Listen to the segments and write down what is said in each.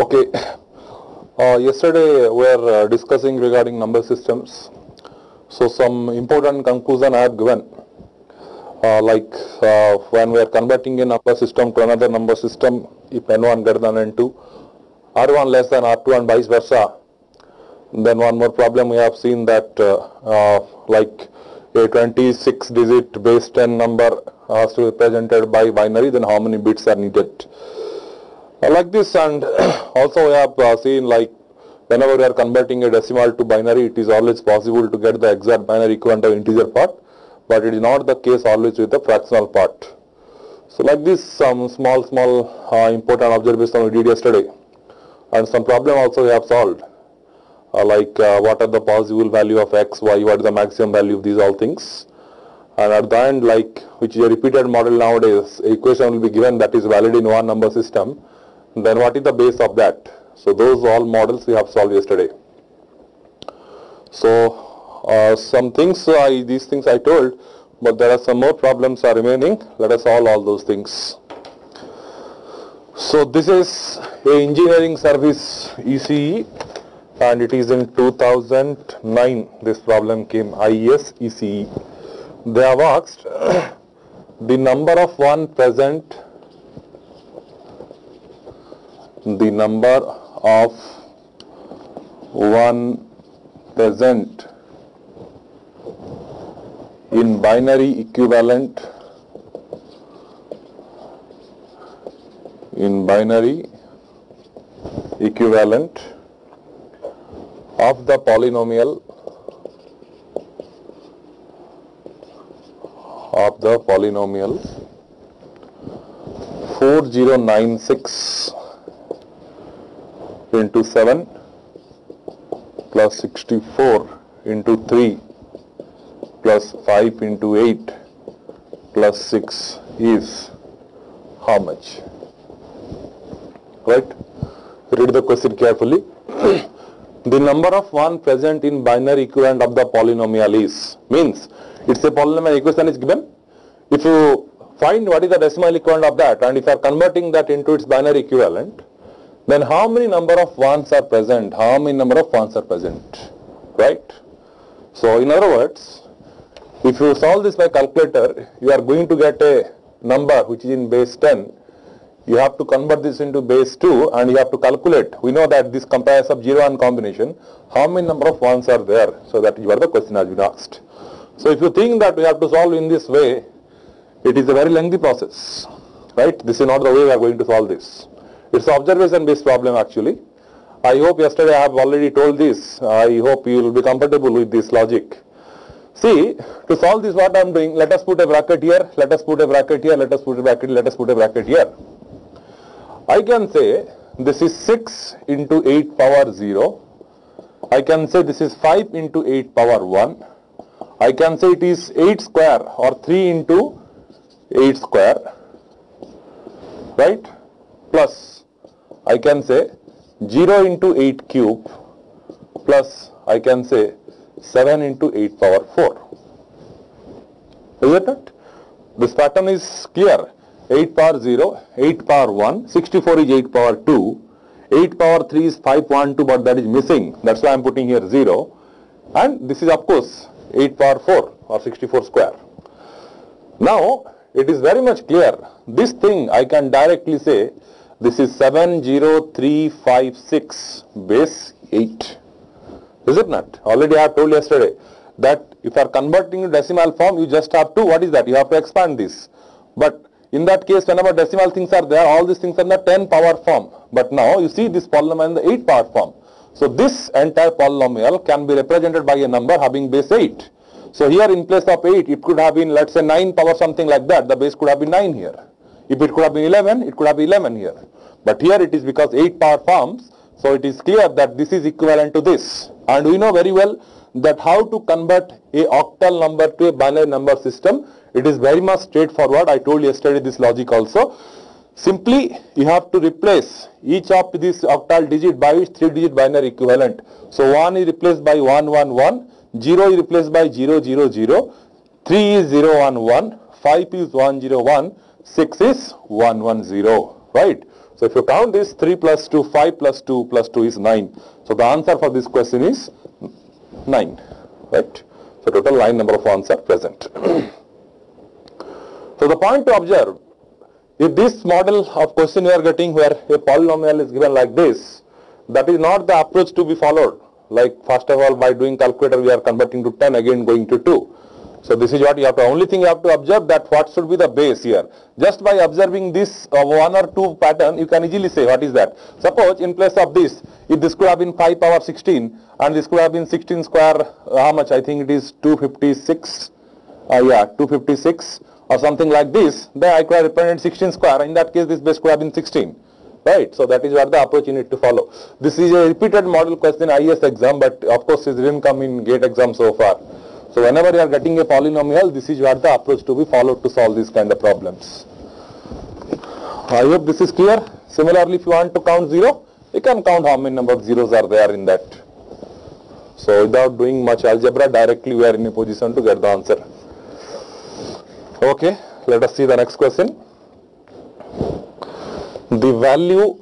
Okay. Uh, yesterday we were uh, discussing regarding number systems. So some important conclusion I have given. Uh, like uh, when we are converting a number system to another number system, if n1 greater than n2, r1 less than r2 and vice versa, then one more problem we have seen that uh, uh, like a 26 digit base 10 number has to be represented by binary, then how many bits are needed? Like this and also we have uh, seen like whenever we are converting a decimal to binary it is always possible to get the exact binary equivalent of integer part but it is not the case always with the fractional part. So like this some small small uh, important observation we did yesterday and some problem also we have solved. Uh, like uh, what are the possible value of x, y, what is the maximum value of these all things? And at the end like which is a repeated model nowadays equation will be given that is valid in one number system then what is the base of that? So those all models we have solved yesterday. So uh, some things I these things I told but there are some more problems are remaining. Let us solve all those things. So this is a engineering service ECE and it is in 2009 this problem came IES ECE they have asked the number of one present the number of one present in binary equivalent in binary equivalent of the polynomial of the polynomial 4096 into 7 plus 64 into 3 plus 5 into 8 plus 6 is how much? Right? Read the question carefully. the number of one present in binary equivalent of the polynomial is means it's a polynomial equation is given. If you find what is the decimal equivalent of that and if you are converting that into its binary equivalent then how many number of ones are present? How many number of ones are present? Right? So in other words, if you solve this by calculator, you are going to get a number which is in base 10. You have to convert this into base 2 and you have to calculate. We know that this comprises of 0 and combination. How many number of ones are there? So that you are the question has been asked. So if you think that we have to solve in this way, it is a very lengthy process. Right? This is not the way we are going to solve this. It's observation based problem actually. I hope yesterday I have already told this. I hope you will be comfortable with this logic. See, to solve this what I am doing, let us put a bracket here, let us put a bracket here, let us put a bracket, let us put a bracket here. I can say this is 6 into 8 power 0. I can say this is 5 into 8 power 1. I can say it is 8 square or 3 into 8 square. Right? Plus I can say 0 into 8 cube plus I can say 7 into 8 power 4. Is it not? This pattern is clear. 8 power 0, 8 power 1, 64 is 8 power 2, 8 power 3 is 512 but that is missing. That's why I am putting here 0. And this is of course 8 power 4 or 64 square. Now it is very much clear. This thing I can directly say this is 70356 base 8. Is it not? Already I have told yesterday that if you are converting to decimal form, you just have to, what is that? You have to expand this. But in that case, whenever decimal things are there, all these things are in the 10 power form. But now you see this polynomial in the 8 power form. So this entire polynomial can be represented by a number having base 8. So here in place of 8, it could have been, let's say 9 power something like that. The base could have been 9 here. If it could have been 11, it could have been 11 here. But here it is because 8 power forms, so it is clear that this is equivalent to this. And we know very well that how to convert a octal number to a binary number system. It is very much straightforward. I told yesterday this logic also. Simply you have to replace each of these octal digit by its 3 digit binary equivalent. So 1 is replaced by 111, 0 is replaced by 000, 3 is 011, 5 is 101, 6 is 110, right? So if you count this 3 plus 2, 5 plus 2 plus 2 is 9. So the answer for this question is 9. Right? So total 9 number of ones are present. so the point to observe, if this model of question you are getting where a polynomial is given like this, that is not the approach to be followed. Like first of all by doing calculator we are converting to 10 again going to 2. So this is what you have to, only thing you have to observe that what should be the base here. Just by observing this uh, one or two pattern, you can easily say what is that. Suppose in place of this, if this could have been 5 power 16 and this could have been 16 square, uh, how much? I think it is 256, uh, yeah, 256 or something like this, then I could have represented 16 square. In that case, this base could have been 16 right? So that is what the approach you need to follow. This is a repeated model question IS exam, but of course it didn't come in GATE exam so far. So whenever you are getting a polynomial, this is what the approach to be followed to solve these kind of problems. I hope this is clear. Similarly, if you want to count 0, you can count how many number of zeros are there in that. So without doing much algebra, directly we are in a position to get the answer. Okay, let us see the next question the value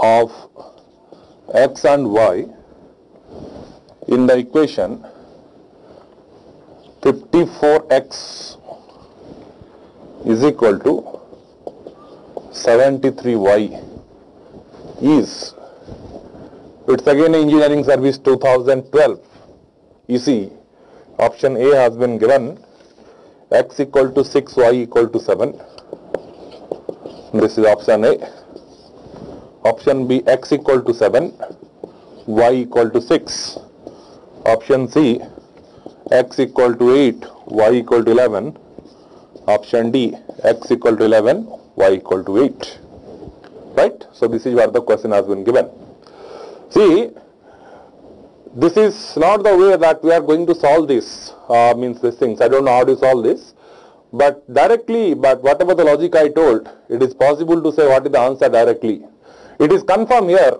of x and y in the equation 54x is equal to 73y is it's again engineering service 2012 you see option A has been given x equal to 6 y equal to 7 this is option A. Option B x equal to 7, y equal to 6. Option C x equal to 8, y equal to 11. Option D x equal to 11, y equal to 8. Right? So this is where the question has been given. See, this is not the way that we are going to solve this, uh, means these things. I don't know how to solve this. But directly, but whatever the logic I told, it is possible to say what is the answer directly. It is confirmed here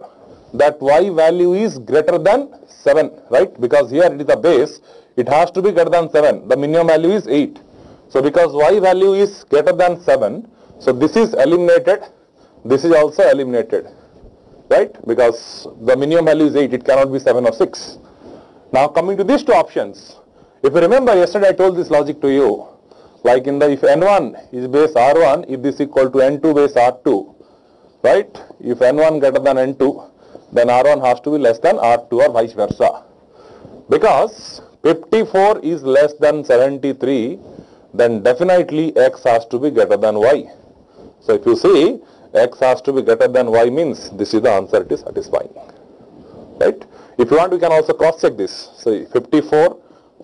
that y value is greater than 7, right? Because here it is the base, it has to be greater than 7. The minimum value is 8. So because y value is greater than 7, so this is eliminated, this is also eliminated, right? Because the minimum value is 8, it cannot be 7 or 6. Now coming to these two options, if you remember yesterday I told this logic to you, like in the if n1 is base r1 if this is equal to n2 base r2 right if n1 greater than n2 then r1 has to be less than r2 or vice versa because 54 is less than 73 then definitely x has to be greater than y so if you see x has to be greater than y means this is the answer it is satisfying right if you want we can also cross check this so 54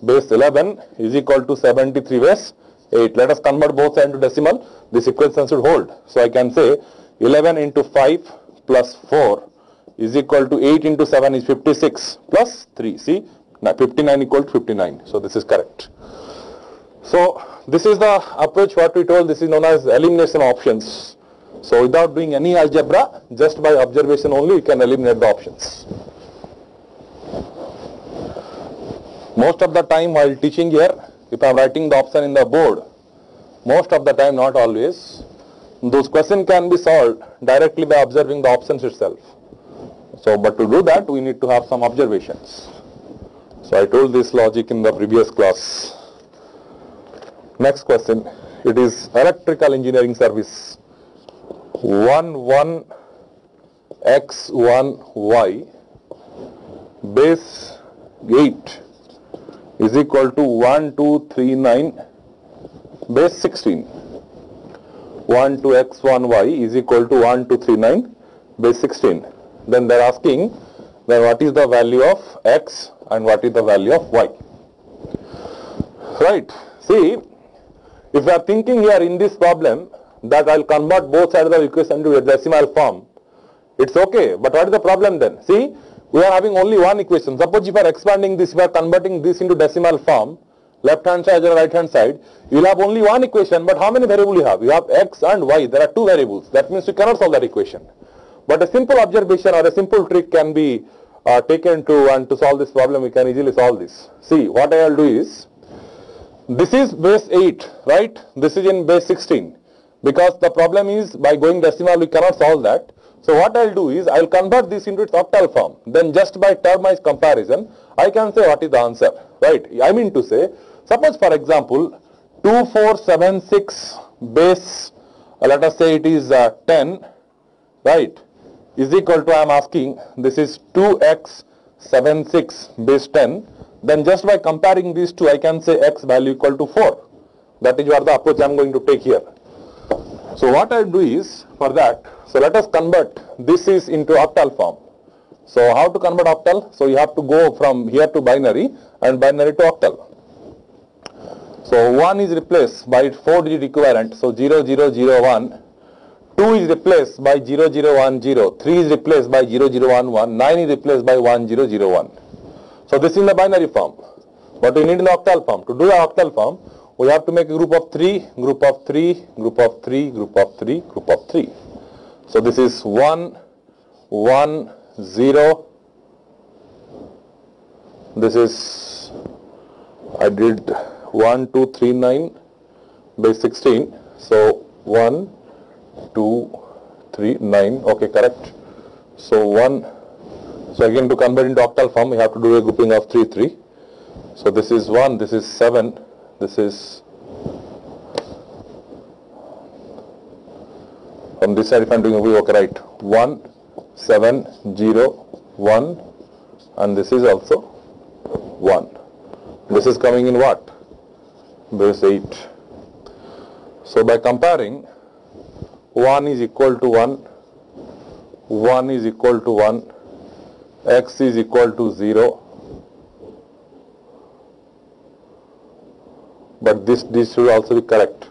base 11 is equal to 73 base 8. Let us convert both sides into decimal. This equation should hold. So I can say 11 into 5 plus 4 is equal to 8 into 7 is 56 plus 3. See, now 59 equal to 59. So this is correct. So this is the approach what we told. This is known as elimination options. So without doing any algebra, just by observation only, you can eliminate the options. Most of the time while teaching here, if I am writing the option in the board, most of the time, not always, those questions can be solved directly by observing the options itself. So, but to do that, we need to have some observations. So, I told this logic in the previous class. Next question, it is electrical engineering service 1 1 x 1 y base 8 is equal to 1239 base 16. 1 to x1y is equal to 1239 base 16. Then they are asking then what is the value of x and what is the value of y. Right. See, if we are thinking here in this problem that I will convert both sides of the equation to a decimal form, it's okay. But what is the problem then? See, we are having only one equation. Suppose if we are expanding this, we are converting this into decimal form, left hand side or right hand side, you will have only one equation, but how many variables you have? You have x and y, there are two variables. That means you cannot solve that equation. But a simple observation or a simple trick can be uh, taken to and to solve this problem, we can easily solve this. See, what I will do is, this is base 8, right? This is in base 16. because the problem is by going decimal we cannot solve that. So what I'll do is I'll convert this into its octal form. Then just by termwise comparison, I can say what is the answer, right? I mean to say, suppose for example, 2476 base, uh, let us say it is uh, 10, right, is equal to, I am asking, this is 2x76 base 10, then just by comparing these two, I can say x value equal to 4. That is what the approach I am going to take here. So what I do is, for that, so let us convert this is into octal form. So how to convert octal? So you have to go from here to binary and binary to octal. So 1 is replaced by 4 digit equivalent, so 0001. 2 is replaced by 0010, 3 is replaced by 0011, 9 is replaced by 1001. So this is the binary form. But we need in the octal form. To do the octal form, we have to make a group of 3, group of 3, group of 3, group of 3, group of 3. So this is 1, 1, 0. This is, I did 1, 2, 3, 9 base 16. So 1, 2, 3, 9. Okay, correct. So 1, so again to convert into octal form, we have to do a grouping of 3, 3. So this is 1, this is 7, this is from this side if I'm doing we okay right 1 7 0 1 and this is also 1 this is coming in what base 8 so by comparing 1 is equal to 1 1 is equal to 1 x is equal to 0 but this this should also be correct.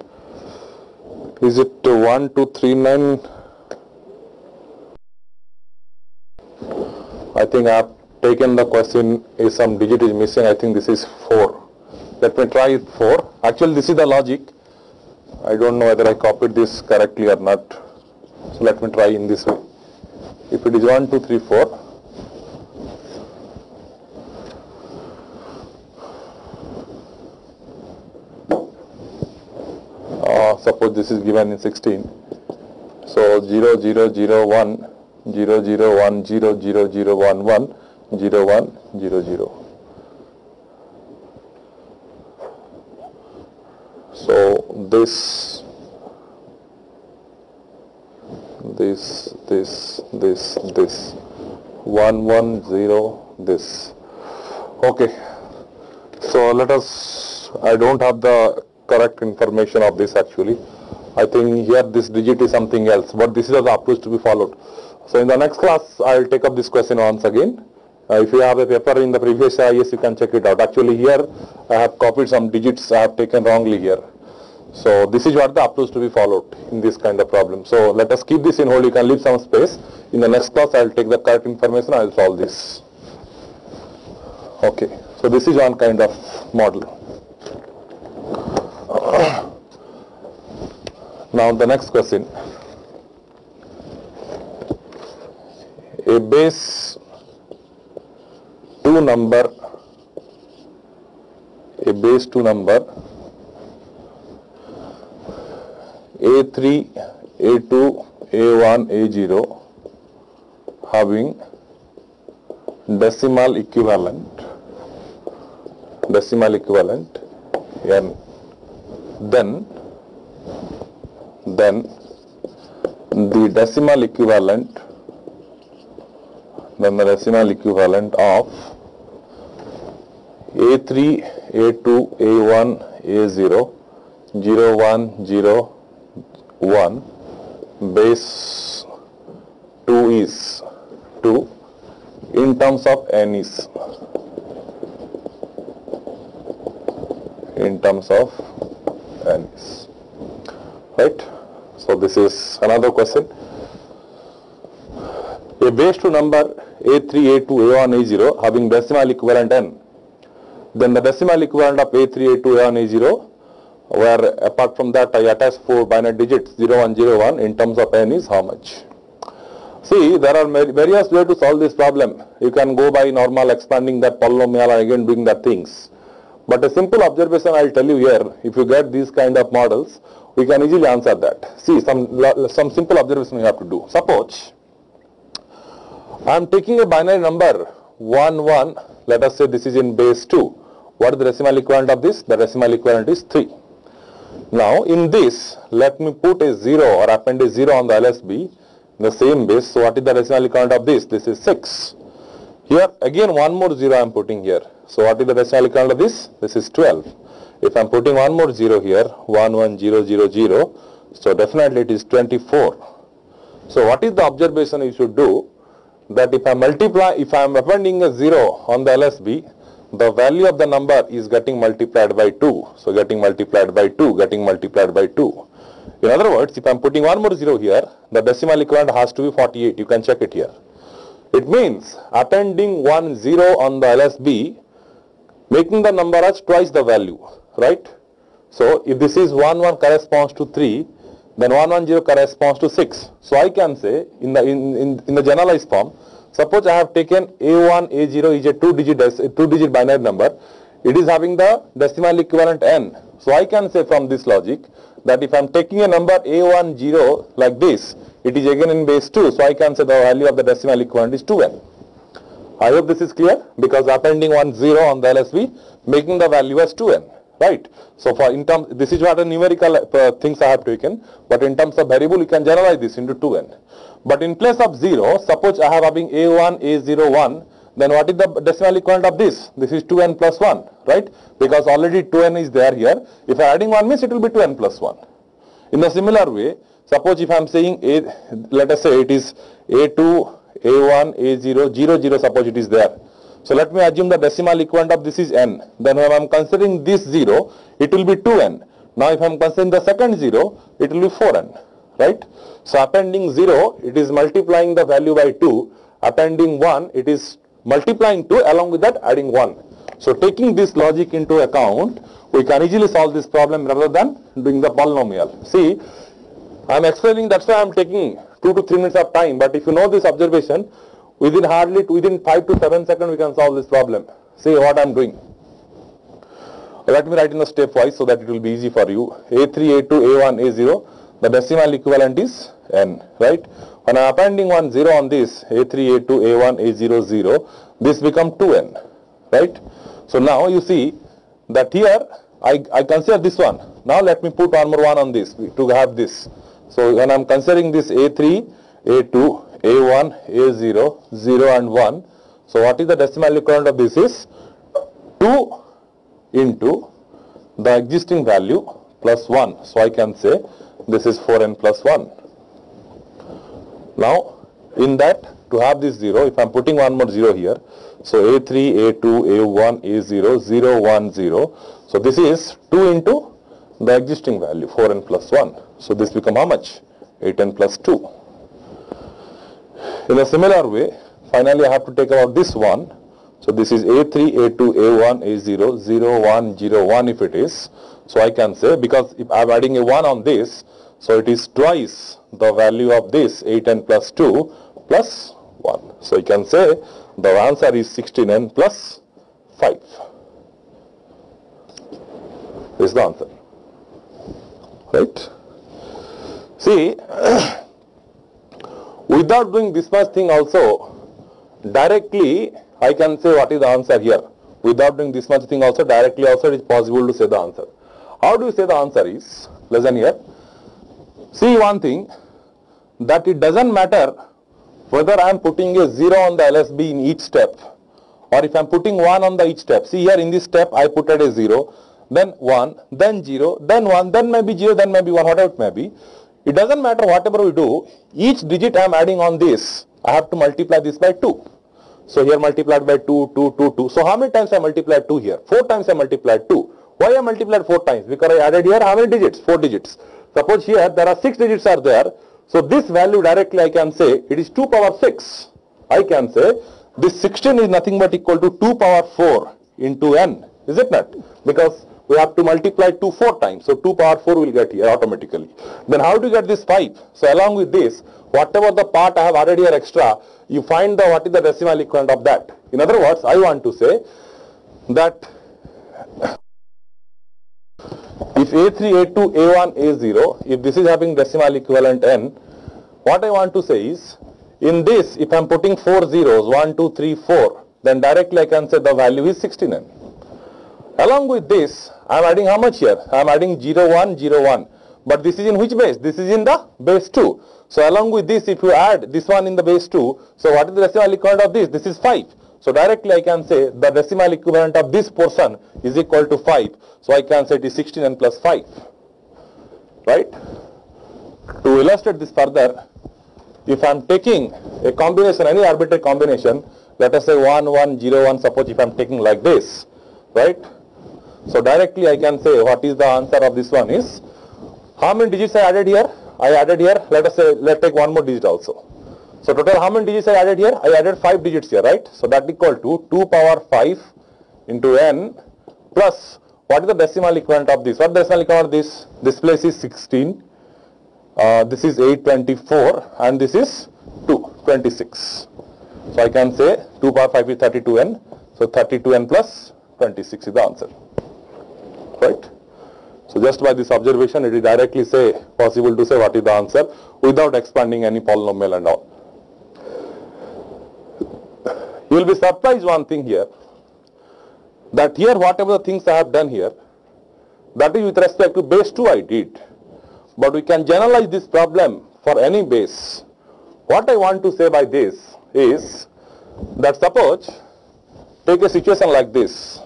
Is it 1 2 3 9 I think I have taken the question. Is some digit is missing I think this is 4 let me try it 4 actually this is the logic I don't know whether I copied this correctly or not. So let me try in this way. If it is 1 2 3 4 uh, suppose this is given in 16 so 0 0 0 1 0 0 1 0 0 0 1 1 0 1 0 0 so this this this this this 1 1 0 this okay so let us I don't have the correct information of this actually. I think here this digit is something else, but this is the approach to be followed. So in the next class, I will take up this question once again. Uh, if you have a paper in the previous IS, you can check it out. Actually here, I have copied some digits I have taken wrongly here. So this is what the approach to be followed in this kind of problem. So let us keep this in hold. You can leave some space. In the next class, I will take the correct information. I will solve this. Okay. So this is one kind of model. Now the next question. A base 2 number, a base 2 number A3, A2, A1, A0 having decimal equivalent, decimal equivalent and then then the decimal equivalent then the decimal equivalent of A3, A2, A1, A0, 0, 1, 0, 1 base 2 is 2 in terms of n is in terms of n is right? So this is another question. A base 2 number a3 a2 a1 a0 having decimal equivalent n. Then the decimal equivalent of a3 a2 a1 a0 where apart from that I attach four binary digits 0101 in terms of n is how much see there are various ways to solve this problem you can go by normal expanding that polynomial and again doing the things but a simple observation I'll tell you here, if you get these kind of models, we can easily answer that. See, some, some simple observation we have to do. Suppose I am taking a binary number 1, 1, let us say this is in base 2. What is the decimal equivalent of this? The decimal equivalent is 3. Now in this, let me put a 0 or append a 0 on the LSB in the same base. So what is the decimal equivalent of this? This is 6. Here again one more 0 I am putting here. So what is the decimal equivalent of this? This is 12. If I am putting one more 0 here, 1, 1, 0, 0, 0, so definitely it is 24. So what is the observation you should do? that if I multiply, if I am appending a 0 on the LSB, the value of the number is getting multiplied by 2. So getting multiplied by 2, getting multiplied by 2. In other words, if I am putting one more 0 here, the decimal equivalent has to be 48. You can check it here. It means appending one 0 on the LSB, making the number as twice the value, right? So if this is 1, 1 corresponds to 3, then 110 corresponds to 6. So I can say in the in, in, in the generalized form, suppose I have taken A1, A0 is a two digit two digit binary number. It is having the decimal equivalent n. So I can say from this logic that if I am taking a number A10 like this, it is again in base 2. So I can say the value of the decimal equivalent is 2n. I hope this is clear because appending one 0 on the LSB making the value as 2n right? So for in terms, this is what a numerical uh, things I have taken, but in terms of variable, you can generalize this into 2n. But in place of 0, suppose I have having a1, a0, 1, then what is the decimal equivalent of this? This is 2n plus 1, right? Because already 2n is there here. If I adding 1 means it will be 2n plus 1. In a similar way, suppose if I am saying a, let us say it is a2, a1, a0, 0, 0, suppose it is there. So let me assume the decimal equivalent of this is n. Then when I am considering this 0, it will be 2n. Now if I am considering the second 0, it will be 4n. Right? So appending 0, it is multiplying the value by 2. Appending 1, it is multiplying 2 along with that adding 1. So taking this logic into account, we can easily solve this problem rather than doing the polynomial. See, I am explaining that's why I am taking 2 to 3 minutes of time. But if you know this observation, within hardly within 5 to 7 seconds we can solve this problem see what I'm doing let me write in the stepwise so that it will be easy for you a3 a2 a1 a0 the decimal equivalent is n right when I'm appending one 0 on this a3 a2 a1 a0 0 this become 2n right so now you see that here I, I consider this one now let me put one more one on this to have this so when I'm considering this a3 a2 a1, A0, 0 and 1. So what is the decimal equivalent of this is 2 into the existing value plus 1. So I can say this is 4n plus 1. Now in that to have this 0, if I am putting one more 0 here, so A3, A2, A1, A0, 0, 1, 0. So this is 2 into the existing value 4n plus 1. So this become how much? 8n plus 2. In a similar way, finally I have to take out this one. So this is A3, A2, A1, A0, 0, 1, 0, 1 if it is. So I can say because if I am adding a 1 on this, so it is twice the value of this 8n plus 2 plus 1. So you can say the answer is 16n plus 5. This is the answer. Right? See, Without doing this much thing also, directly I can say what is the answer here. Without doing this much thing also, directly also it is possible to say the answer. How do you say the answer is? Listen here. See one thing, that it doesn't matter whether I am putting a 0 on the LSB in each step or if I am putting 1 on the each step. See here in this step I put at a 0, then 1, then 0, then 1, then maybe 0, then maybe 1, whatever it may be. It doesn't matter whatever we do, each digit I am adding on this, I have to multiply this by 2. So here multiplied by 2, 2, 2, 2. So how many times I multiplied 2 here? 4 times I multiplied 2. Why I multiplied 4 times? Because I added here how many digits? 4 digits. Suppose here there are 6 digits are there. So this value directly I can say it is 2 power 6. I can say this 16 is nothing but equal to 2 power 4 into n. Is it not? Because we have to multiply 2 4 times. So 2 power 4 will get here automatically. Then how do you get this 5? So along with this, whatever the part I have added here extra, you find the what is the decimal equivalent of that. In other words, I want to say that if A3, A2, A1, A0, if this is having decimal equivalent n, what I want to say is, in this, if I'm putting four zeros, 1, 2, 3, 4, then directly I can say the value is 16n. Along with this, I'm adding how much here? I'm adding 0, 1, 0, 1. But this is in which base? This is in the base 2. So along with this, if you add this one in the base 2, so what is the decimal equivalent of this? This is 5. So directly I can say the decimal equivalent of this portion is equal to 5. So I can say it is 16 and plus 5. Right? To illustrate this further, if I am taking a combination, any arbitrary combination, let us say 1, 1, 0, 1, suppose if I am taking like this, right? So directly I can say what is the answer of this one is, how many digits I added here? I added here, let us say, let's take one more digit also. So total how many digits I added here? I added 5 digits here, right? So that equal to 2 power 5 into n plus what is the decimal equivalent of this? What decimal equivalent of this? This place is 16, uh, this is 824 and this is 226. So I can say 2 power 5 is 32n. So 32n plus 26 is the answer. Right? So just by this observation, it is directly say possible to say what is the answer without expanding any polynomial and all. You will be surprised one thing here that here whatever the things I have done here that is with respect to base 2 I did but we can generalize this problem for any base. What I want to say by this is that suppose take a situation like this.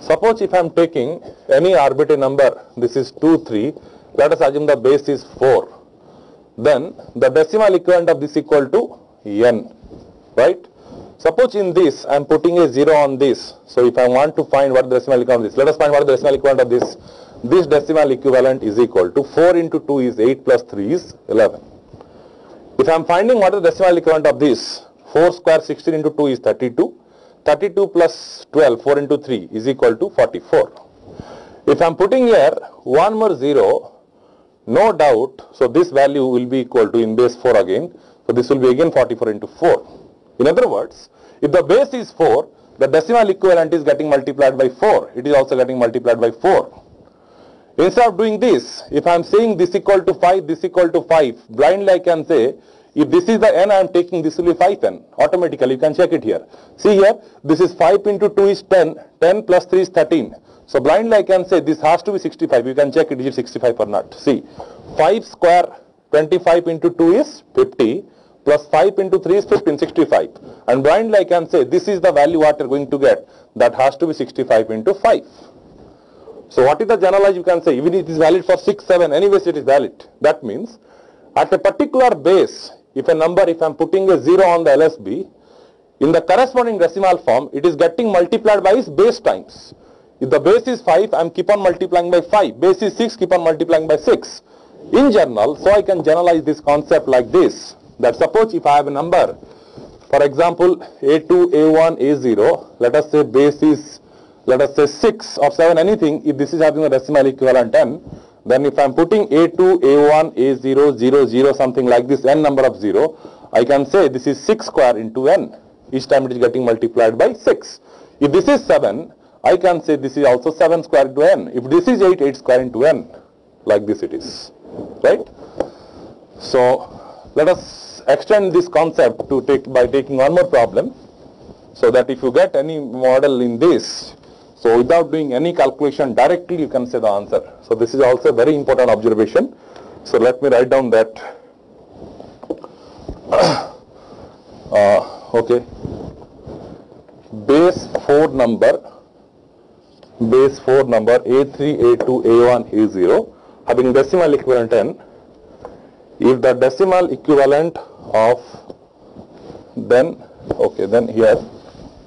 Suppose if I am taking any arbitrary number, this is 2, 3, let us assume the base is 4. Then the decimal equivalent of this equal to n, right? Suppose in this I am putting a 0 on this. So if I want to find what the decimal equivalent of this, let us find what the decimal equivalent of this. This decimal equivalent is equal to 4 into 2 is 8 plus 3 is 11. If I am finding what the decimal equivalent of this, 4 square 16 into 2 is 32. 32 plus 12, 4 into 3 is equal to 44. If I am putting here 1 more 0, no doubt, so this value will be equal to in base 4 again. So this will be again 44 into 4. In other words, if the base is 4, the decimal equivalent is getting multiplied by 4. It is also getting multiplied by 4. Instead of doing this, if I am saying this equal to 5, this equal to 5, blindly I can say, if this is the n I am taking, this will be 5n. Automatically, you can check it here. See here, this is 5 into 2 is 10, 10 plus 3 is 13. So blindly I can say this has to be 65. You can check it, is it 65 or not. See, 5 square 25 into 2 is 50 plus 5 into 3 is 15, 65. And blindly I can say this is the value what you are going to get. That has to be 65 into 5. So what is the generalize you can say, even if it is valid for 6, 7, anyways it is valid. That means at a particular base, if a number, if I am putting a 0 on the LSB, in the corresponding decimal form, it is getting multiplied by its base times. If the base is 5, I am keep on multiplying by 5. Base is 6, keep on multiplying by 6. In general, so I can generalize this concept like this, that suppose if I have a number, for example, A2, A1, A0, let us say base is let us say 6 or 7 anything, if this is having a decimal equivalent n, then if I am putting A2, A1, A0, 0, 0, something like this, n number of 0, I can say this is 6 square into n. Each time it is getting multiplied by 6. If this is 7, I can say this is also 7 square into n. If this is 8, 8 square into n. Like this it is. Right? So, let us extend this concept to take by taking one more problem. So that if you get any model in this, so without doing any calculation directly you can say the answer. So this is also a very important observation. So let me write down that. uh, okay. Base 4 number, base 4 number A3, A2, A1, A0 having decimal equivalent n. If the decimal equivalent of then, okay, then here,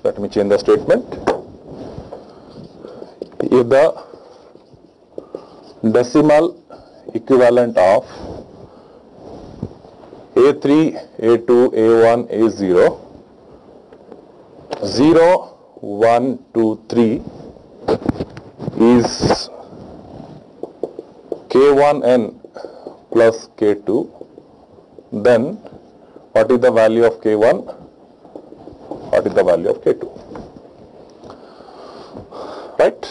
let me change the statement. If the decimal equivalent of A3, A2, A1, A0, 0, 1, 2, 3 is K1n plus K2, then what is the value of K1? What is the value of K2? Right?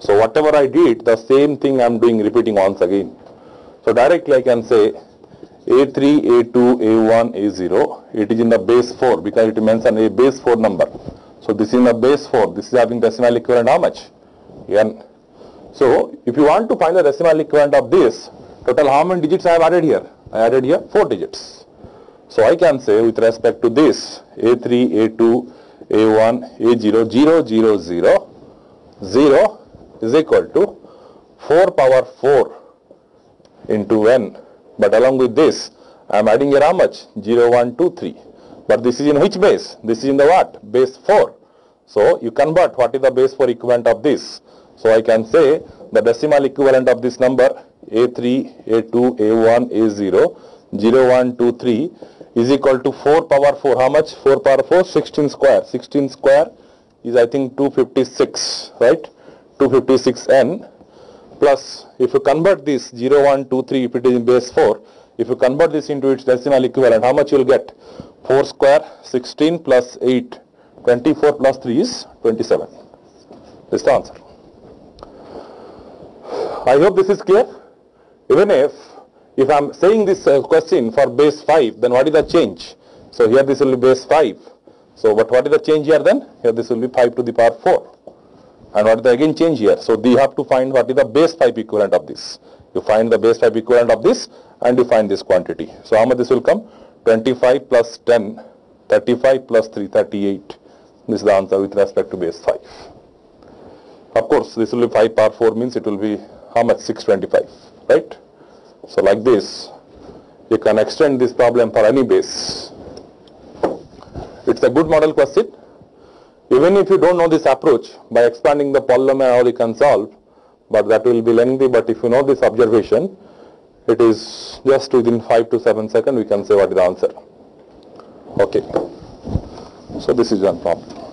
So whatever I did, the same thing I'm doing repeating once again. So directly I can say A3, A2, A1, A0. It is in the base 4 because it mentions a base 4 number. So this is in the base 4. This is having decimal equivalent how much? N. So if you want to find the decimal equivalent of this, total how many digits I have added here? I added here 4 digits. So I can say with respect to this A3, A2, A1, A0, 0, 0, 0, 0 is equal to 4 power 4 into n. But along with this, I am adding here how much? 0, 1, 2, 3. But this is in which base? This is in the what? Base 4. So you convert what is the base 4 equivalent of this. So I can say the decimal equivalent of this number A3, A2, A1, A0, 0, 1, 2, 3 is equal to 4 power 4. How much? 4 power 4? 16 square. 16 square is I think 256, right? 256n plus if you convert this 0, 1, 2, 3 if it is in base 4, if you convert this into its decimal equivalent, how much you will get? 4 square 16 plus 8, 24 plus 3 is 27. This is the answer. I hope this is clear. Even if, if I am saying this uh, question for base 5, then what is the change? So here this will be base 5. So but what is the change here then? Here this will be 5 to the power 4. And what is the again change here? So you have to find what is the base 5 equivalent of this. You find the base 5 equivalent of this and you find this quantity. So how much this will come? 25 plus 10, 35 plus 3, 38. This is the answer with respect to base 5. Of course, this will be 5 power 4 means it will be how much? 625, right? So like this, you can extend this problem for any base. It's a good model question. Even if you don't know this approach, by expanding the polynomial how you can solve, but that will be lengthy, but if you know this observation, it is just within 5 to 7 seconds we can say what is the answer. Okay. So this is one problem.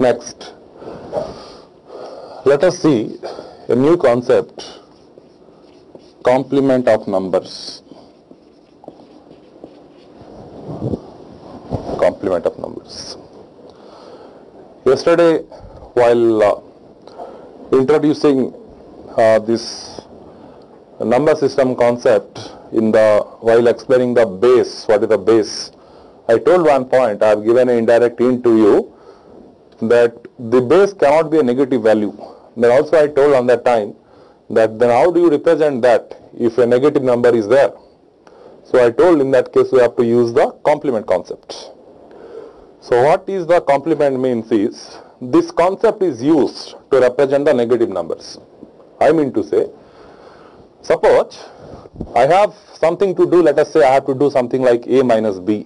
Next, let us see a new concept, complement of numbers. Complement of numbers. Yesterday, while uh, introducing uh, this number system concept in the while explaining the base, what is the base, I told one point, I have given an indirect hint to you that the base cannot be a negative value. Then also I told on that time that then how do you represent that if a negative number is there? So I told in that case we have to use the complement concept. So what is the complement means is this concept is used to represent the negative numbers. I mean to say, suppose I have something to do, let us say I have to do something like a minus b.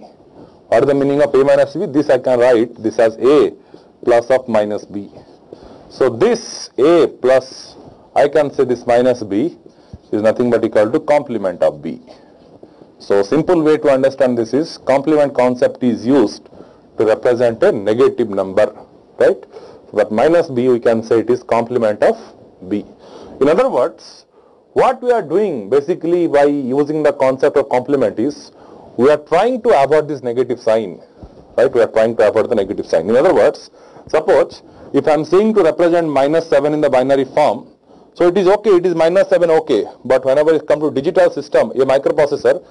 What is the meaning of a minus b? This I can write this as a plus of minus b. So this a plus I can say this minus b is nothing but equal to complement of b. So simple way to understand this is complement concept is used to represent a negative number, right? But minus b we can say it is complement of b. In other words, what we are doing basically by using the concept of complement is we are trying to avoid this negative sign, right? We are trying to avoid the negative sign. In other words, Suppose if I am saying to represent minus 7 in the binary form, so it is okay, it is minus 7 okay, but whenever it comes to digital system, a microprocessor,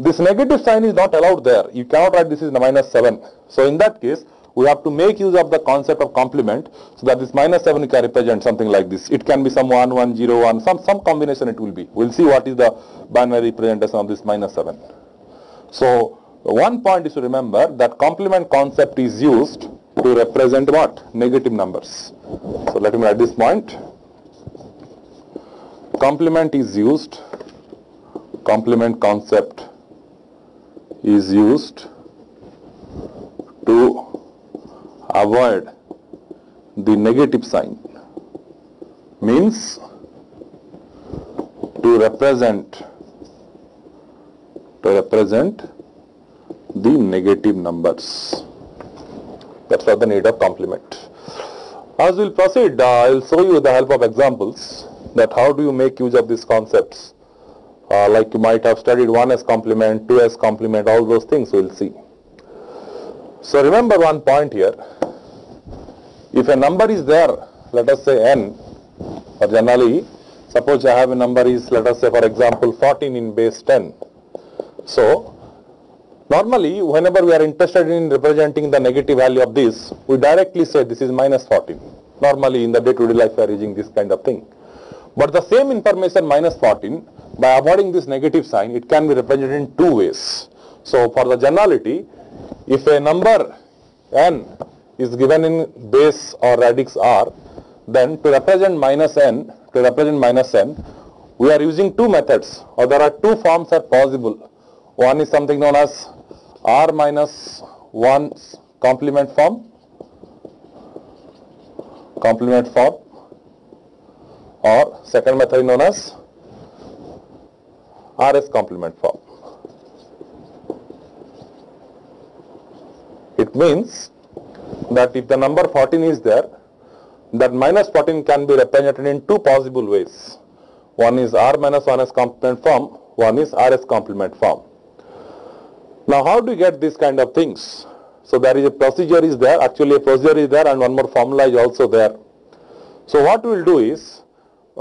this negative sign is not allowed there. You cannot write this is minus 7. So in that case, we have to make use of the concept of complement so that this minus 7 can represent something like this. It can be some 1, 1, 0, 1, some, some combination it will be. We'll see what is the binary representation of this minus 7. So one point is to remember that complement concept is used to represent what? Negative numbers. So let me write this point. Complement is used, complement concept is used to avoid the negative sign means to represent to represent the negative numbers. That's the need of complement. As we'll proceed, uh, I'll show you the help of examples that how do you make use of these concepts. Uh, like you might have studied 1s complement, 2s complement, all those things we'll see. So remember one point here. If a number is there, let us say n, or generally, suppose I have a number is, let us say for example, 14 in base 10. So, normally whenever we are interested in representing the negative value of this, we directly say this is minus 14. Normally in the day-to-day life we are using this kind of thing. But the same information minus 14, by avoiding this negative sign, it can be represented in two ways. So for the generality, if a number n is given in base or radix r, then to represent minus n, to represent minus n, we are using two methods or there are two forms are possible. One is something known as r minus 1 complement form, complement form or second method known as RS complement form. It means that if the number 14 is there, that minus 14 can be represented in two possible ways. One is R minus 1s complement form, one is RS complement form. Now how do you get these kind of things? So there is a procedure is there, actually a procedure is there and one more formula is also there. So what we will do is,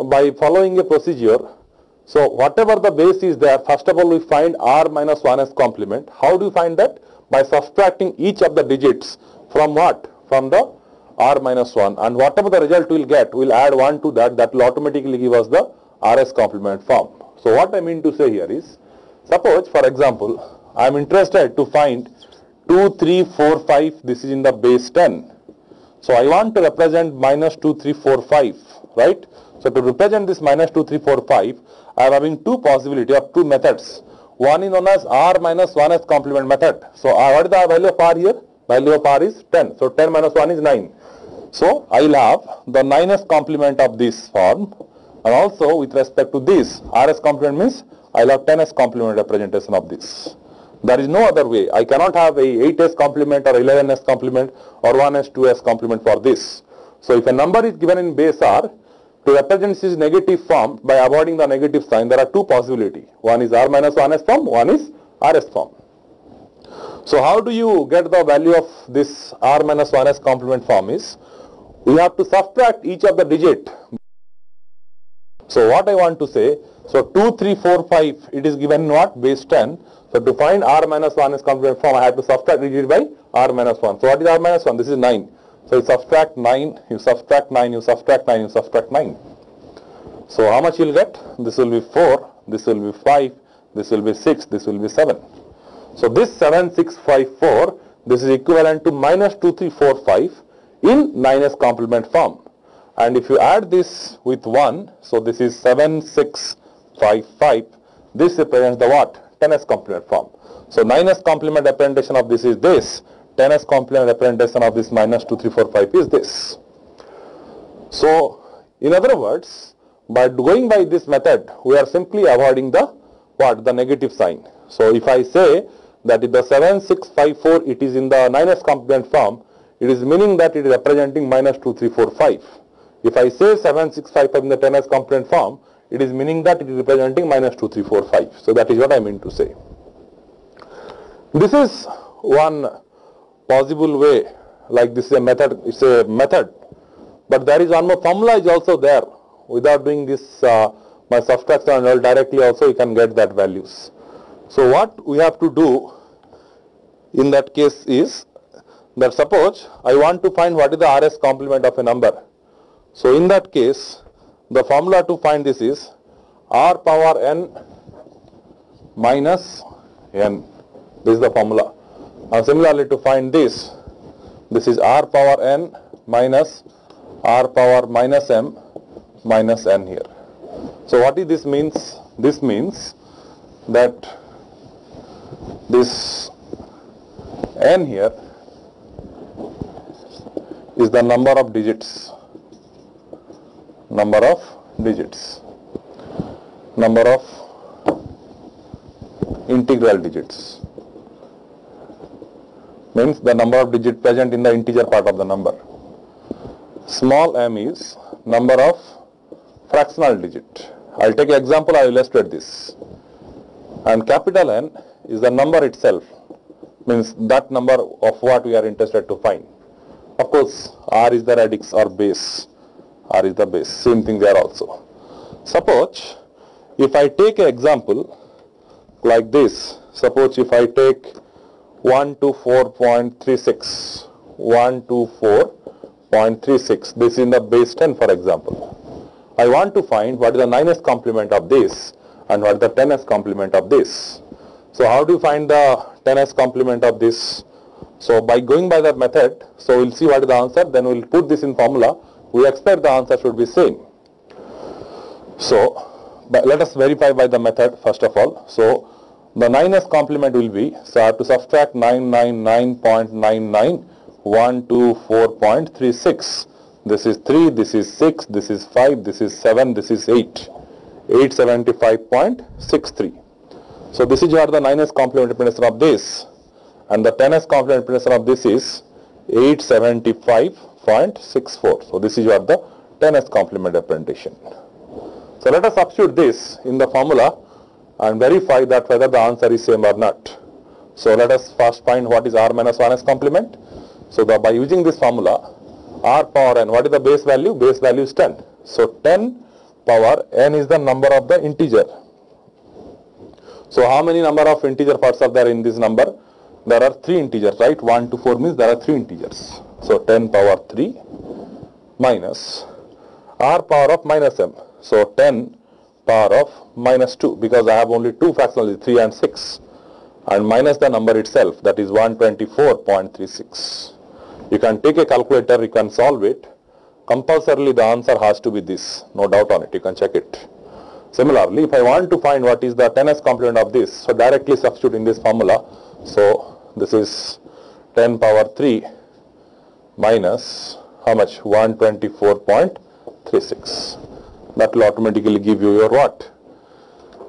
by following a procedure, so whatever the base is there, first of all we find R minus 1s complement. How do you find that? By subtracting each of the digits from what? From the R minus 1 and whatever the result we will get, we will add 1 to that, that will automatically give us the RS complement form. So what I mean to say here is, suppose for example, I am interested to find 2, 3, 4, 5, this is in the base 10. So I want to represent minus 2, 3, 4, 5, right? So to represent this minus 2, 3, 4, 5, I am having two possibility of two methods. One is known as R minus 1s complement method. So uh, what is the value of R here? Value of R is 10. So 10 minus 1 is 9. So I will have the 9s complement of this form and also with respect to this RS complement means I will have 10s complement representation of this. There is no other way. I cannot have a 8s complement or 11s complement or 1s 2s complement for this. So if a number is given in base R, to represent this negative form by avoiding the negative sign, there are two possibilities. One is R minus 1s form, one is RS form. So how do you get the value of this R minus 1s complement form is, we have to subtract each of the digit. So what I want to say, so 2, 3, 4, 5, it is given what? Base 10. So to find R minus 1 is complement form, I have to subtract digit by R minus 1. So what is R minus 1? This is 9. So you subtract 9, you subtract 9, you subtract 9, you subtract 9. So how much you will get? This will be 4, this will be 5, this will be 6, this will be 7. So this 7, 6, 5, 4, this is equivalent to minus 2, 3, 4, 5 in 9s complement form. And if you add this with 1, so this is 7, 6, 5, 5, this represents the what? 10s complement form. So 9s complement representation of this is this. 10s complement representation of this minus 2, 3, 4, 5 is this. So, in other words, by going by this method, we are simply avoiding the what? The negative sign. So, if I say that if the 7, 6, 5, 4, it is in the 9s complement form, it is meaning that it is representing minus 2, 3, 4, 5. If I say 7, 6, 5, 5 in the 10s complement form, it is meaning that it is representing minus 2, 3, 4, 5. So, that is what I mean to say. This is one possible way like this is a method it's a method but there is one more formula is also there without doing this uh, by subtraction and all directly also you can get that values so what we have to do in that case is that suppose I want to find what is the RS complement of a number so in that case the formula to find this is R power n minus n this is the formula and similarly to find this, this is r power n minus r power minus m minus n here. So what is this means? This means that this n here is the number of digits, number of digits, number of integral digits means the number of digit present in the integer part of the number. small m is number of fractional digit. I'll take example, I will illustrate this. And capital N is the number itself, means that number of what we are interested to find. Of course, R is the radix or base. R is the base. Same thing there also. Suppose if I take an example like this, suppose if I take 1 to 4.36, 1 to 4.36, this is in the base 10 for example. I want to find what is the 9s complement of this and what is the 10s complement of this. So how do you find the 10s complement of this? So by going by that method, so we'll see what is the answer, then we'll put this in formula. We expect the answer should be same. So let us verify by the method first of all. So the 9s complement will be, so I have to subtract 999.99, 1 to 4.36. This is 3, this is 6, this is 5, this is 7, this is 8. 875.63. So this is what the 9s complement representation of this and the 10s complement representation of this is 875.64. So this is what the 10s complement representation. So let us substitute this in the formula and verify that whether the answer is same or not. So let us first find what is r minus 1s complement. So the, by using this formula, r power n, what is the base value? Base value is 10. So 10 power n is the number of the integer. So how many number of integer parts are there in this number? There are 3 integers, right? 1 to 4 means there are 3 integers. So 10 power 3 minus r power of minus m. So 10 power of minus 2 because I have only two fractional 3 and 6 and minus the number itself that is 124.36. You can take a calculator, you can solve it. Compulsorily the answer has to be this, no doubt on it, you can check it. Similarly, if I want to find what is the 10s complement of this, so directly substitute in this formula. So this is 10 power 3 minus how much? 124.36. That will automatically give you your what?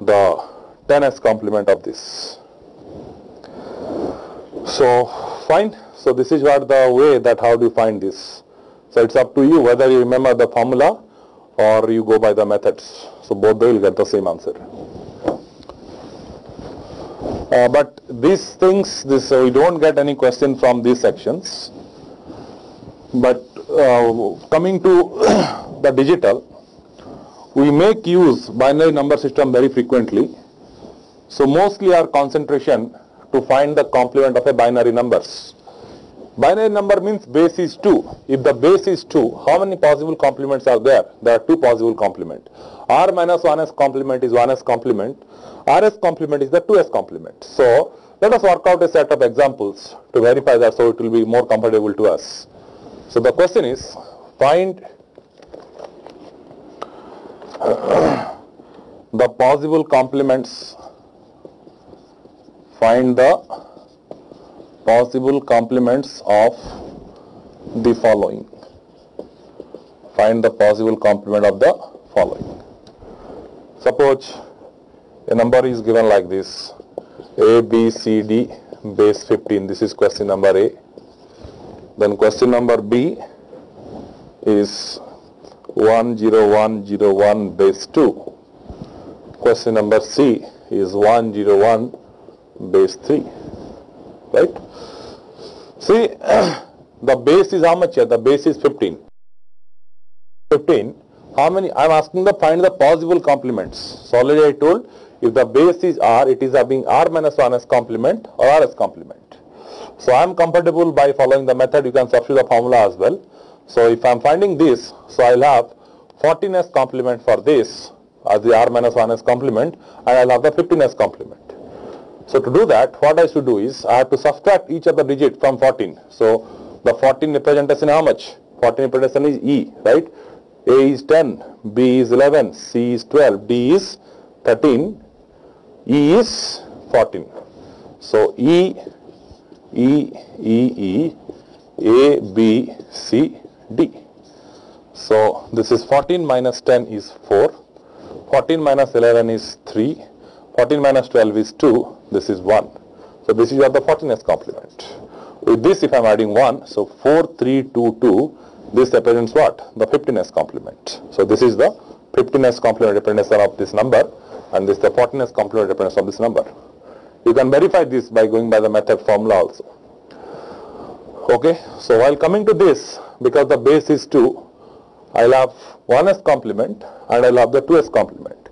The 10s complement of this. So fine. So this is what the way that how do you find this. So it's up to you whether you remember the formula or you go by the methods. So both they will get the same answer. Uh, but these things, this uh, we don't get any question from these sections. But uh, coming to the digital, we make use binary number system very frequently. So mostly our concentration to find the complement of a binary numbers. Binary number means base is 2. If the base is 2, how many possible complements are there? There are two possible complement. R minus 1s complement is 1s complement. Rs complement is the 2s complement. So let us work out a set of examples to verify that so it will be more comfortable to us. So the question is find the possible complements find the possible complements of the following. Find the possible complement of the following. Suppose a number is given like this a b c d base 15 this is question number a then question number b is 10101 base 2 question number c is 101 base 3 right? See the base is how much here? The base is 15 15 how many? I'm asking the find the possible complements. So already i told if the base is r it is having r minus 1 as complement or r as complement so i'm comfortable by following the method you can substitute the formula as well so if i'm finding this so i'll have 14s complement for this as the r minus 1 as complement and i'll have the 15s complement so to do that, what I should do is I have to subtract each of the digit from 14. So the 14 representation how much? 14 representation is E, right? A is 10, B is 11, C is 12, D is 13, E is 14. So E, E, E, E, A, B, C, D. So this is 14 minus 10 is 4, 14 minus 11 is 3, 14 minus 12 is 2, this is 1. So this is what the 14s complement. With this if I am adding 1, so 4, 3, 2, 2 this represents what? The 15s complement. So this is the 15s complement representation of this number and this is the 14s complement representation of this number. You can verify this by going by the method formula also. Okay, so while coming to this, because the base is 2, I'll have 1s complement and I'll have the 2s complement.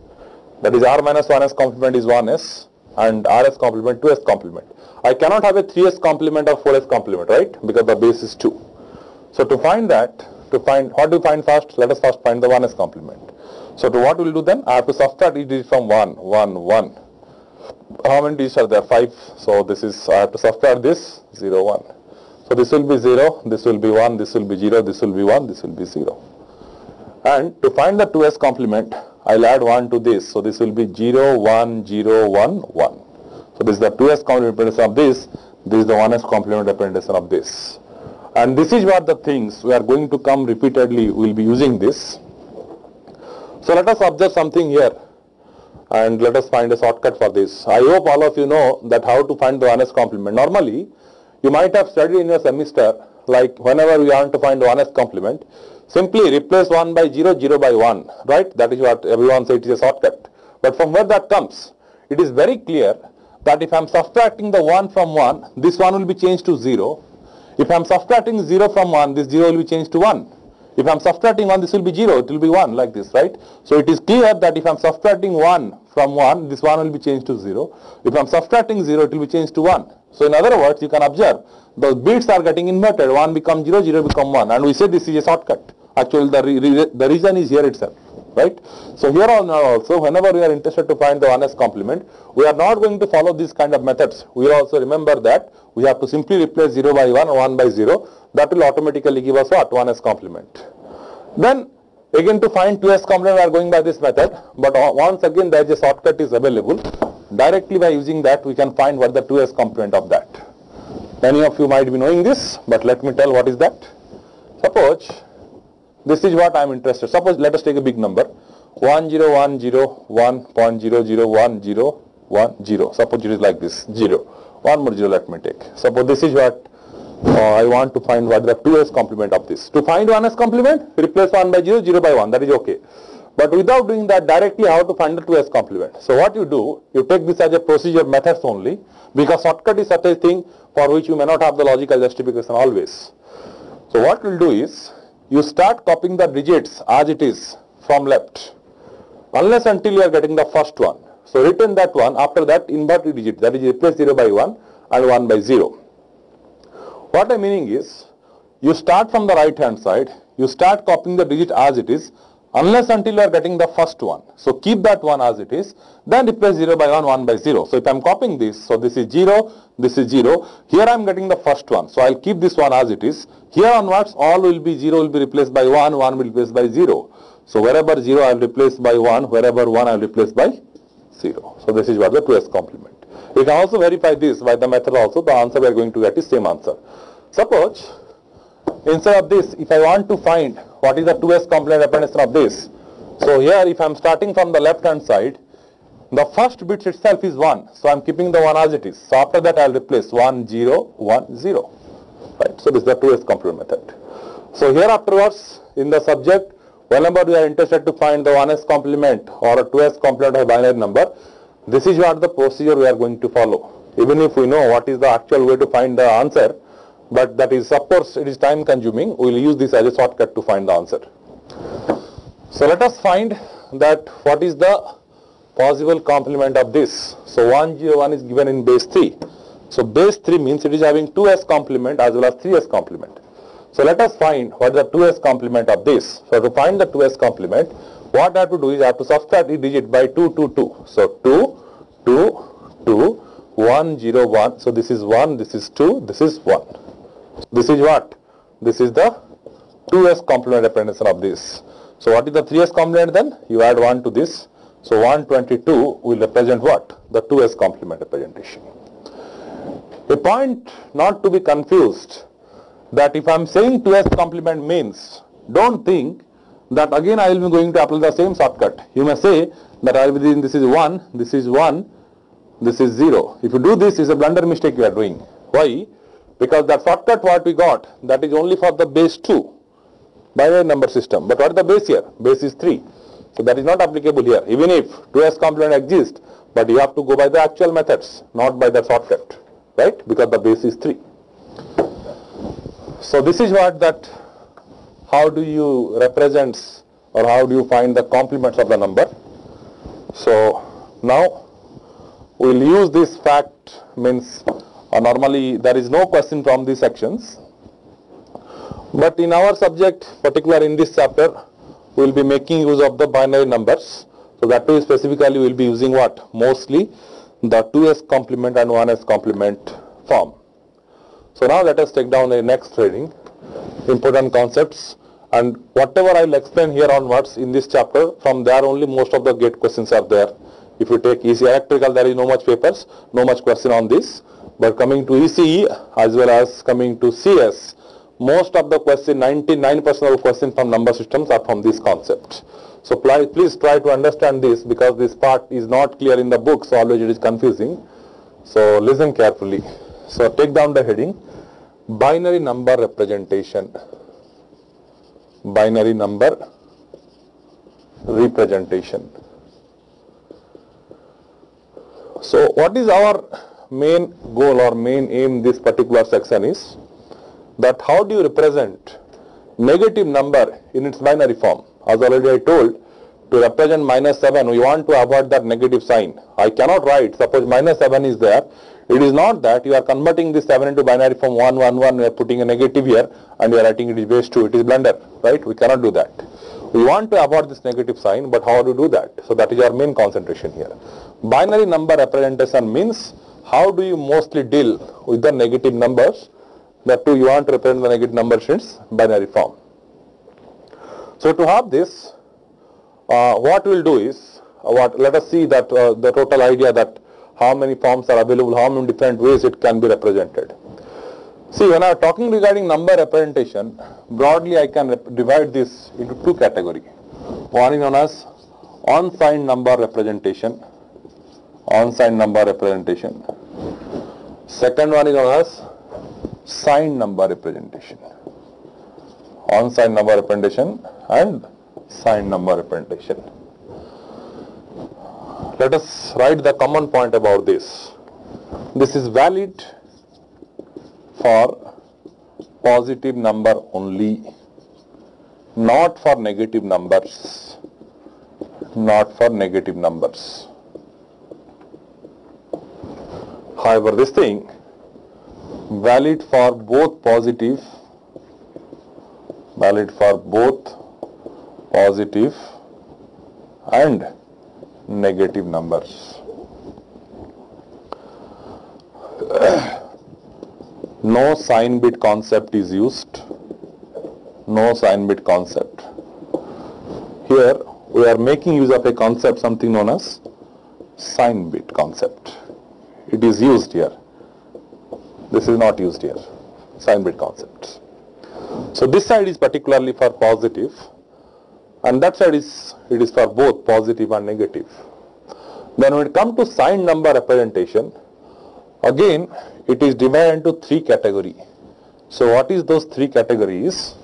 That is r minus 1s complement is 1s and rs complement 2s complement. I cannot have a 3s complement or 4s complement, right? Because the base is 2. So to find that, to find, what do you find first? Let us first find the 1s complement. So to what we will do then? I have to subtract each digit from 1, 1, 1. How many digits are there? 5. So this is, I have to subtract this, 0, 1. So this will be 0, this will be 1, this will be 0, this will be 1, this will be 0. And to find the 2s complement, I'll add 1 to this. So this will be 0, 1, 0, 1, 1. So this is the 2s complement representation of this. This is the 1s complement representation of this. And this is what the things we are going to come repeatedly. We'll be using this. So let us observe something here and let us find a shortcut for this. I hope all of you know that how to find the 1s complement. Normally, you might have studied in your semester like whenever we want to find the 1s complement, Simply replace 1 by 0, 0 by 1, right? That is what everyone says it is a shortcut. But from where that comes? It is very clear that if I am subtracting the 1 from 1, this 1 will be changed to 0. If I am subtracting 0 from 1, this 0 will be changed to 1. If I am subtracting 1, this will be 0, it will be 1 like this, right? So it is clear that if I am subtracting 1 from 1, this 1 will be changed to 0. If I am subtracting 0, it will be changed to 1. So in other words, you can observe the bits are getting inverted. 1 becomes 0, 0 become 1. And we say this is a shortcut. Actually, the, re the reason is here itself, right? So here on uh, also, whenever we are interested to find the 1s complement, we are not going to follow these kind of methods. We also remember that we have to simply replace 0 by 1 or 1 by 0. That will automatically give us what? 1s complement. Then again to find 2s complement we are going by this method. But uh, once again there is a shortcut is available. Directly by using that we can find what the 2s complement of that. Many of you might be knowing this, but let me tell what is that. Suppose this is what I am interested. Suppose let us take a big number. 10101.0011010. Suppose it is like this. 0. One more 0 let me take. Suppose this is what uh, I want to find what the 2s complement of this. To find 1s complement, replace 1 by 0, 0 by 1. That is okay. But without doing that directly, how to find the 2s complement? So what you do, you take this as a procedure methods only because shortcut is such a thing for which you may not have the logical justification always. So what we'll do is, you start copying the digits as it is from left. Unless until you are getting the first one. So return that one. After that invert digit. That is replace 0 by 1 and 1 by 0. What I'm meaning is you start from the right hand side. You start copying the digit as it is unless until you are getting the first one. So keep that one as it is, then replace 0 by 1, 1 by 0. So if I am copying this, so this is 0, this is 0, here I am getting the first one. So I will keep this one as it is. Here onwards, all will be 0 will be replaced by 1, 1 will be replaced by 0. So wherever 0 I will replace by 1, wherever 1 I will replace by 0. So this is what the 2s complement. You can also verify this by the method also, the answer we are going to get is same answer. Suppose instead of this, if I want to find what is the 2s complement representation of this, so here if I am starting from the left hand side, the first bit itself is 1. So I am keeping the 1 as it is. So after that I will replace 1, 0, 1, 0. Right. So this is the 2s complement method. So here afterwards in the subject, whenever we are interested to find the 1s complement or a 2s complement of a binary number, this is what the procedure we are going to follow. Even if we know what is the actual way to find the answer, but that is of course it is time consuming. We will use this as a shortcut to find the answer. So let us find that what is the possible complement of this. So 101 is given in base 3 so base 3 means it is having 2s complement as well as 3s complement. So let us find what is the 2s complement of this. So to find the 2s complement what I have to do is I have to subtract each digit by 2 2 2 so 2 2 2 1 0 1 so this is 1 this is 2 this is 1 this is what? This is the 2s complement representation of this. So what is the 3s complement then? You add 1 to this. So 122 will represent what? The 2s complement representation. A point not to be confused that if I am saying 2s complement means, don't think that again I will be going to apply the same shortcut. You may say that I will be doing this is 1, this is 1, this is 0. If you do this, is a blunder mistake you are doing. Why? Because that shortcut what we got that is only for the base 2 binary number system. But what is the base here? Base is 3. So that is not applicable here. Even if 2s complement exists, but you have to go by the actual methods, not by the shortcut, right? Because the base is 3. So this is what that, how do you represent or how do you find the complements of the number? So now we'll use this fact means normally there is no question from these sections. But in our subject, particular in this chapter, we will be making use of the binary numbers. So that too specifically we will be using what? Mostly the 2s complement and 1s complement form. So now let us take down the next reading, important concepts and whatever I will explain here onwards in this chapter, from there only most of the gate questions are there. If you take easy electrical, there is no much papers, no much question on this. But coming to ECE as well as coming to CS, most of the question, 99% of the question from number systems are from this concept. So please try to understand this because this part is not clear in the book, so always it is confusing. So listen carefully. So take down the heading, binary number representation. Binary number representation. So what is our main goal or main aim this particular section is that how do you represent negative number in its binary form. As already I told, to represent minus 7, we want to avoid that negative sign. I cannot write, suppose minus 7 is there. It is not that you are converting this 7 into binary form 1, 1, 1, you are putting a negative here and you are writing it is base 2, it is blunder, right? We cannot do that. We want to avoid this negative sign, but how do to do that? So that is our main concentration here. Binary number representation means how do you mostly deal with the negative numbers? That you want to represent the negative numbers in binary form. So to have this, uh, what we'll do is, uh, what let us see that uh, the total idea that how many forms are available, how many different ways it can be represented. See, when I am talking regarding number representation, broadly I can divide this into two categories. One is known as unsigned number representation, unsigned number representation. Second one is known as signed number representation. Unsigned number representation and signed number representation. Let us write the common point about this. This is valid for positive number only, not for negative numbers, not for negative numbers. However, this thing valid for both positive, valid for both positive and negative numbers. no sign bit concept is used. No sign bit concept. Here we are making use of a concept something known as sign bit concept. It is used here. This is not used here. Sign bit concept. So this side is particularly for positive and that side is it is for both positive and negative. Then when it comes to signed number representation, again it is divided into three categories. So what is those three categories?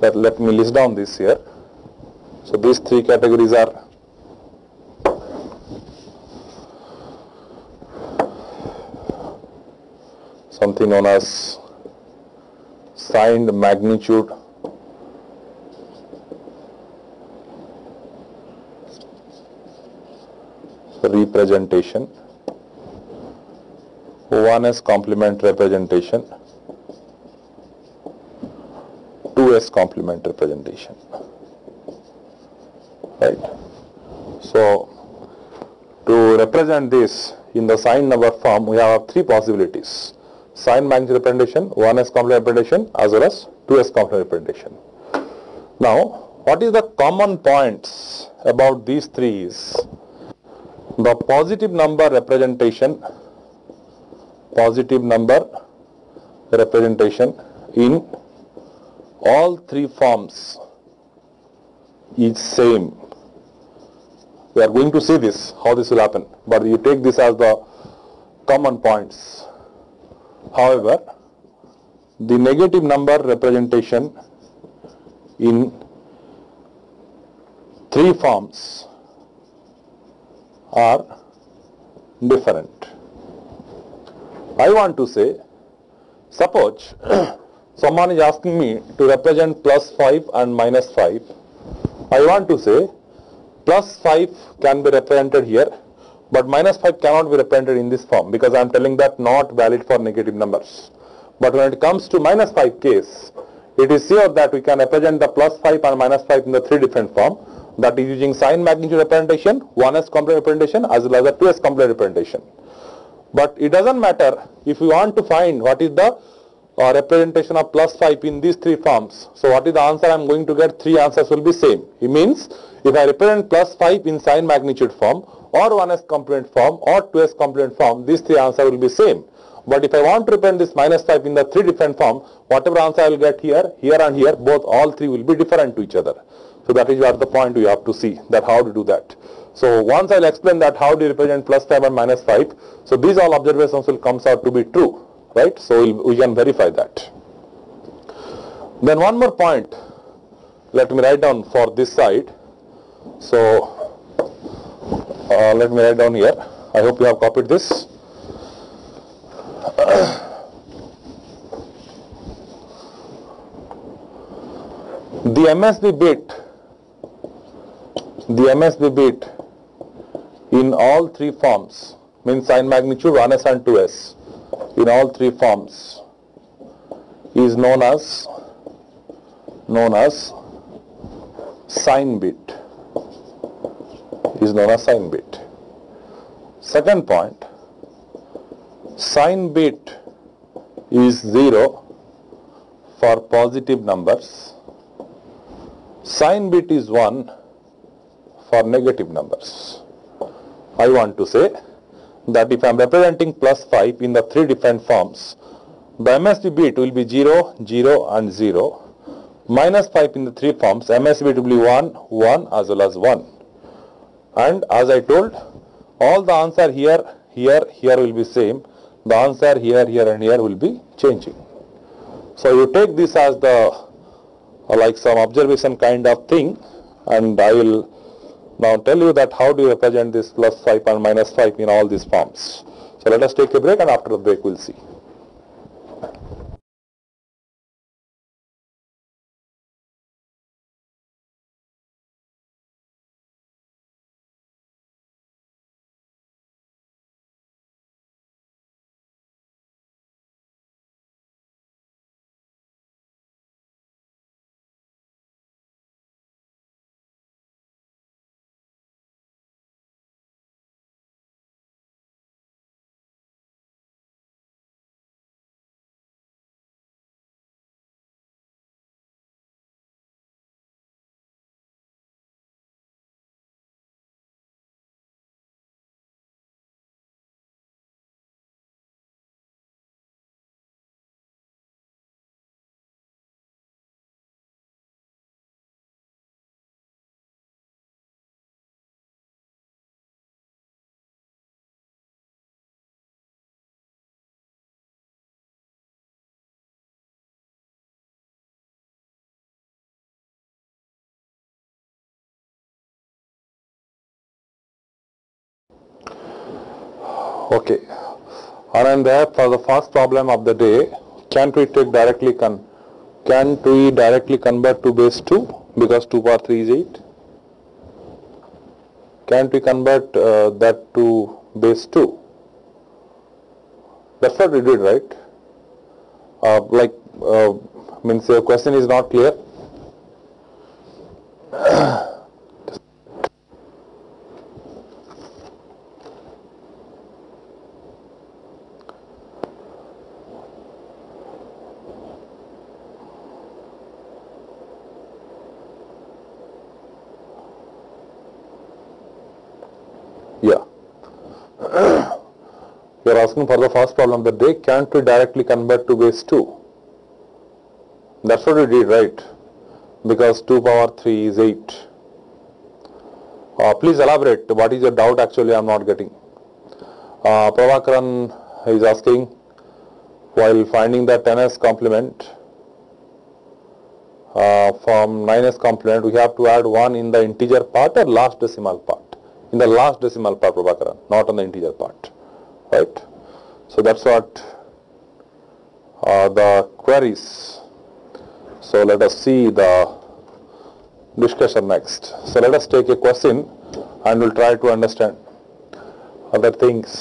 Let, let me list down this here. So these three categories are something known as signed magnitude representation, one is complement representation, two is complement representation. Right. So to represent this in the sign number form, we have three possibilities. Sign magnitude representation, 1s complement representation as well as two is complement representation. Now, what is the common points about these three is the positive number representation positive number representation in all three forms is same we are going to see this how this will happen but you take this as the common points however the negative number representation in three forms are different. I want to say, suppose someone is asking me to represent plus 5 and minus 5. I want to say plus 5 can be represented here, but minus 5 cannot be represented in this form because I am telling that not valid for negative numbers. But when it comes to minus 5 case, it is sure that we can represent the plus 5 and minus 5 in the three different form that is using sign magnitude representation, 1s complement representation as well as a 2s complement representation. But it doesn't matter if you want to find what is the uh, representation of plus 5 in these three forms. So what is the answer I am going to get? Three answers will be same. It means if I represent plus 5 in sign magnitude form or 1s complement form or 2s complement form, these three answers will be same. But if I want to represent this minus 5 in the three different form, whatever answer I will get here, here and here, both all three will be different to each other. So that is what the point we have to see that how to do that. So once I'll explain that how you represent plus 5 and minus 5, so these all observations will comes out to be true, right? So we'll, we can verify that. Then one more point, let me write down for this side. So uh, let me write down here. I hope you have copied this. the MSB bit, the MSB bit in all three forms means sign magnitude 1s and 2s in all three forms is known as known as sign bit is known as sign bit. Second point, sign bit is 0 for positive numbers, sign bit is 1 for negative numbers. I want to say that if I am representing plus 5 in the three different forms, the MSB bit will be 0, 0 and 0. Minus 5 in the three forms, MSB bit will be 1, 1 as well as 1. And as I told, all the answer here, here, here will be same. The answer here, here and here will be changing. So you take this as the like some observation kind of thing and I will now tell you that how do you represent this plus 5 and minus 5 in all these forms. So let us take a break and after the break we'll see. Okay. There for the first problem of the day, can't we take directly con can't we directly convert to base 2 because 2 power 3 is 8? Can't we convert uh, that to base 2? That's what we did, right? Uh, like, uh, means your question is not clear. Yeah. You're asking for the first problem of the day, can't we directly convert to base 2? That's what we did, right? Because 2 power 3 is 8. Uh, please elaborate. What is your doubt actually I'm not getting? Uh, Prabhakaran is asking, while finding the 10s complement, uh, from 9s complement, we have to add 1 in the integer part or last decimal part. In the last decimal part, Prabhakaran, not on the integer part. Right? So that's what uh, the queries. So let us see the discussion next. So let us take a question and we'll try to understand other things.